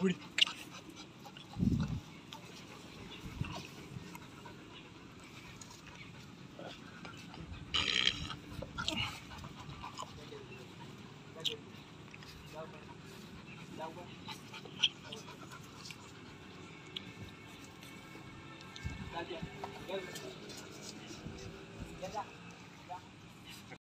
우리 Thank you. Gracias.